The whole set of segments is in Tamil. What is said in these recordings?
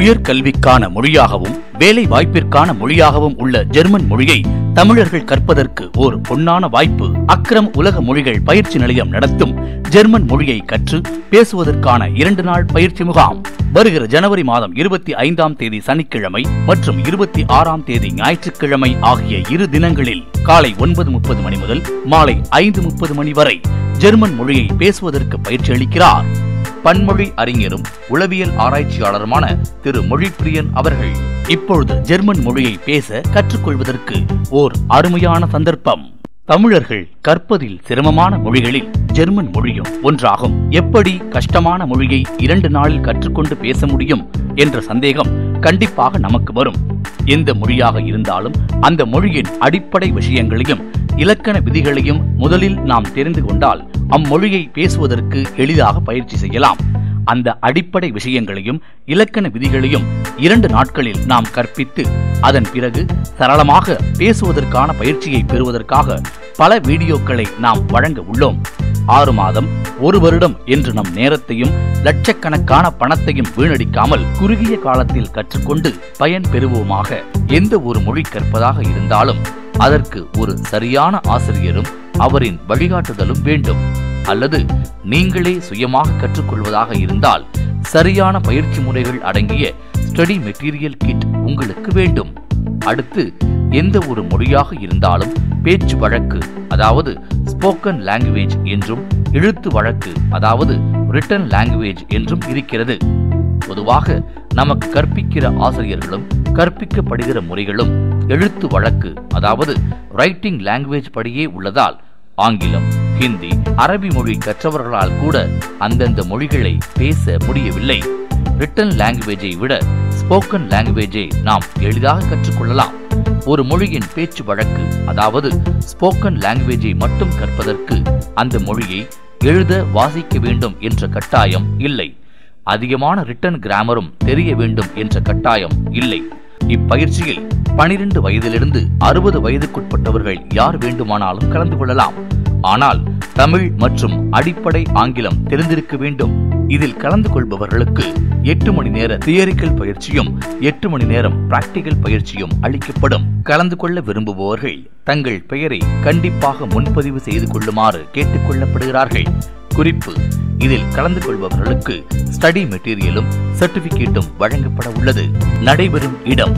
உயர்கல்விக்கான மொழியாகவும் வேலை வாய்ப்பிற்கான மொழியாகவும் உள்ள ஜெர்மன் மொழியை தமிழர்கள் கற்பதற்கு ஓர் பொன்னான வாய்ப்பு. அக்ரம் உலக மொழிகள் பயிற்சி நிலையம் நடத்தும் ஜெர்மன் மொழியை கற்று பேசுவதற்கான இரண்டு நாள் பயிற்சி முகாம். வருகிற ஜனவரி மாதம் இருபத்தி ஐந்தாம் தேதி சனிக்கிழமை மற்றும் இருபத்தி ஆறாம் தேதி ஞாயிற்றுக்கிழமை ஆகிய இரு தினங்களில் காலை ஒன்பது முப்பது மணி முதல் மாலை ஐந்து முப்பது மணி வரை ஜெர்மன் மொழியை பேசுவதற்கு பயிற்சி அளிக்கிறார். பன்மொழி அறிஞரும் உளவியல் ஆராய்ச்சியாளருமான திரு மொழிப்பிரியன் அவர்கள். இப்பொழுது ஜெர்மன் மொழியை பேச கற்றுக்கொள்வதற்கு ஓர் அருமையான சந்தர்ப்பம். தமிழர்கள் கற்பதில் சிரமமான மொழிகளில் ஜெர்மன் மொழியும் ஒன்றாகும். எப்படி கஷ்டமான மொழியை இரண்டு நாளில் கற்றுக்கொண்டு பேச முடியும் என்ற சந்தேகம் கண்டிப்பாக நமக்கு வரும். எந்த மொழியாக இருந்தாலும் அந்த மொழியின் அடிப்படை விஷயங்களையும் இலக்கண விதிகளையும் முதலில் நாம் தெரிந்து கொண்டால் அம்மொழியை பேசுவதற்கு எளிதாக பயிற்சி செய்யலாம். அந்த அடிப்படை விஷயங்களையும் இலக்கண விதிகளையும் இரண்டு நாட்களில் நாம் கற்பித்து அதன் பிறகு சரளமாக பேசுவதற்கான பயிற்சியை பெறுவதற்காக பல வீடியோக்களை நாம் வழங்க உள்ளோம். ஆறு மாதம் ஒரு வருடம் என்று நம் நேரத்தையும் லட்சக்கணக்கான பணத்தையும் வீணடிக்காமல் குறுகிய காலத்தில் கற்றுக்கொண்டு பயன் பெறுவோமாக எந்த ஒரு மொழி கற்பதாக இருந்தாலும் அதற்கு ஒரு சரியான ஆசிரியரும் அவரின் வழிகாட்டுதலும் வேண்டும். அல்லது நீங்களே சுயமாக கற்றுக்கொள்வதாக இருந்தால் சரியான பயிற்சி முறைகள் அடங்கிய ஸ்டடி மெட்டீரியல் கிட் உங்களுக்கு வேண்டும். அடுத்து எந்த ஒரு மொழியாக இருந்தாலும் பேச்சு வழக்கு அதாவது ஸ்போக்கன் லாங்குவேஜ் என்றும் எழுத்து வழக்கு அதாவது ரிட்டன் லாங்குவேஜ் என்றும் இருக்கிறது. பொதுவாக நமக்கு கற்பிக்கிற ஆசிரியர்களும் கற்பிக்கப்படுகிற முறைகளும் எழுத்து வழக்கு அதாவது ரைட்டிங் லாங்குவேஜ் படியே உள்ளதால் ஆங்கிலம் ஹிந்தி அரபி மொழி கற்றவர்களால் கூட அந்தந்த மொழிகளை பேச முடியவில்லை. ரிட்டன் லாங்குவேஜை விட ஸ்போக்கன் லாங்குவேஜை நாம் எளிதாக கற்றுக்கொள்ளலாம். ஒரு மொழியின் பேச்சு வழக்கு அதாவது ஸ்போக்கன் லாங்குவேஜை மட்டும் கற்பதற்கு அந்த மொழியை எழுத வாசிக்க வேண்டும் என்ற கட்டாயம் இல்லை. அதிகமான ரிட்டன் கிராமரும் தெரிய வேண்டும் என்ற கட்டாயம் இல்லை. இப்பயிற்சியில் பனிரெண்டு வயதிலிருந்து அறுபது வயதுக்குட்பட்டவர்கள் யார் வேண்டுமானாலும் கலந்து கொள்ளலாம். ஆனால் தமிழ் மற்றும் அடிப்படை ஆங்கிலம் தெரிந்திருக்க வேண்டும். இதில் கலந்து கொள்பவர்களுக்கு எட்டு மணி நேர தியரிக்கல் பயிற்சியும் எட்டு மணி நேரம் பிராக்டிகல் பயிற்சியும் அளிக்கப்படும். கலந்து கொள்ள விரும்புபவர்கள் தங்கள் பெயரை கண்டிப்பாக முன்பதிவு செய்து கொள்ளுமாறு கேட்டுக்கொள்ளப்படுகிறார்கள் குறிப்பு இதில் கலந்து கொள்பவர்களுக்கு ஸ்டடி மெட்டீரியலும் சர்டிபிகேட்டும் வழங்கப்பட உள்ளது. நடைபெறும் இடம்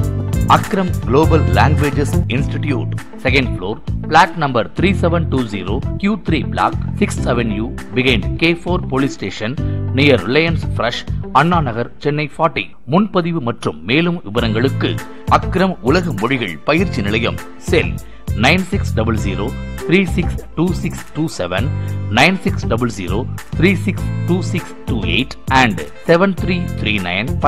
Akram global languages institute second floor plot number three seven two zero Q three block six avenue behind K four police station near Reliance fresh Anna Nagar Chennai forty முன்பதிவு மற்றும் மேலும் விவரங்களுக்கு அக்ரம் உலக மொழிகள் பயிற்சி நிலையம் cell nine six double zero 362627, and 7339